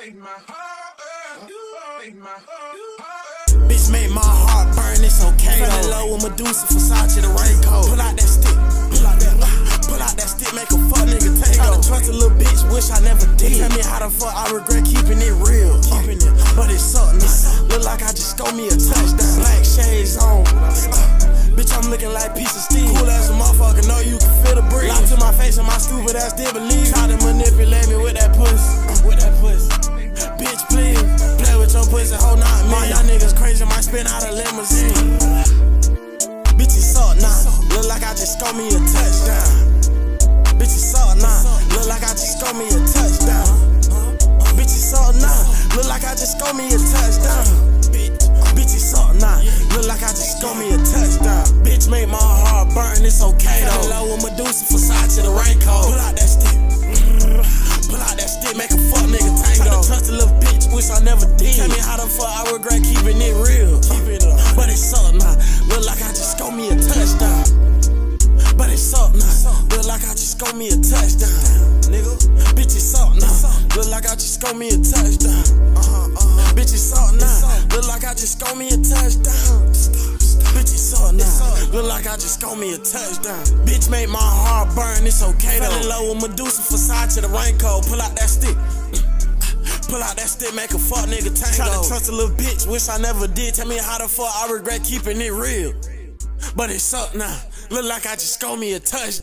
Bitch made my heart burn, it's okay. though. Fell in love with Medusa, Versace, the raincoat. Pull out that stick, pull out that, uh, pull out that stick, make a fuck nigga tango. Try to trust a little bitch, wish I never did. Tell me how the fuck I regret keeping it real, keeping it, but it's something. Look like I just scored me a touchdown. Black shades on. Uh, Bitch, I'm looking like piece of steel. Cool ass a motherfucker, know you can feel the breeze. Lock to my face and my stupid ass did believe. Try to manipulate me with that spin out a limousine. Bitch, it's up now. Look like I just scored me a touchdown. Bitch, it's up now. Look like I just scored me a touchdown. Bitch, it's up now. Look like I just scored me a touchdown. Bitch, it's up now. Look like I just scored me a touchdown. Bitch, make my heart burn, it's okay though. Hello with Medusa, Versace, the raincoat. How I regret keeping it real. Keep it up. But it's up now. Look like I just scored me a touchdown. But it's up now. Look like I just scored me a touchdown. Nigga, bitch, it's up now. Look like I just scored me a touchdown. Uh-huh, uh-huh. Bitch, it's up now. Look like I just scored me a touchdown. Bitch, it's up now. Look like I just scored me a touchdown. Bitch, make my heart burn, it's okay though. Fell in love with Medusa, Versace, the raincoat. Pull out that stick. Pull out that stick, make a fuck nigga tango. Try to trust a little bitch, wish I never did. Tell me how the fuck I regret keeping it real. But it's up now. Look like I just scored me a touch.